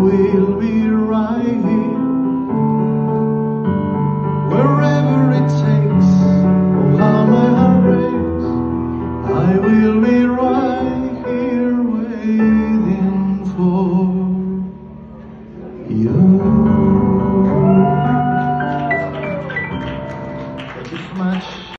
will be right here. Wherever it takes, oh how my heart breaks, I will be right here waiting for you. Thank you so much.